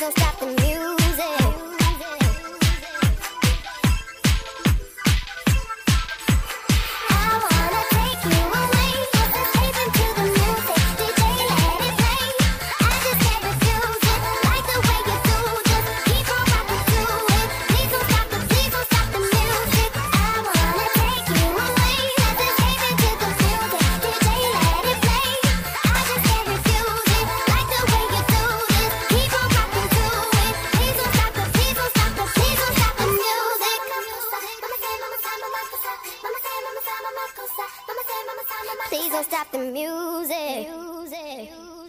cause stop the music. stop the music. music.